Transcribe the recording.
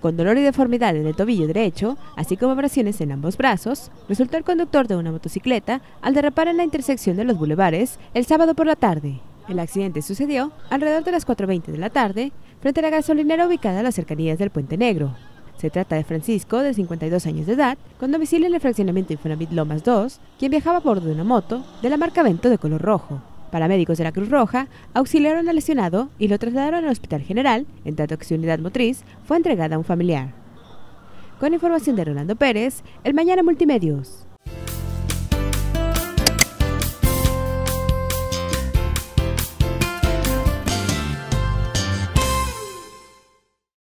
con dolor y deformidad en el tobillo derecho, así como abrasiones en ambos brazos, resultó el conductor de una motocicleta al derrapar en la intersección de los bulevares el sábado por la tarde. El accidente sucedió alrededor de las 4.20 de la tarde frente a la gasolinera ubicada a las cercanías del Puente Negro. Se trata de Francisco, de 52 años de edad, con domicilio en el fraccionamiento Infonavit Lomas 2, quien viajaba a bordo de una moto de la marca Vento de color rojo. Paramédicos de la Cruz Roja auxiliaron al lesionado y lo trasladaron al Hospital General, en tanto que su unidad motriz fue entregada a un familiar. Con información de Rolando Pérez, el Mañana Multimedios.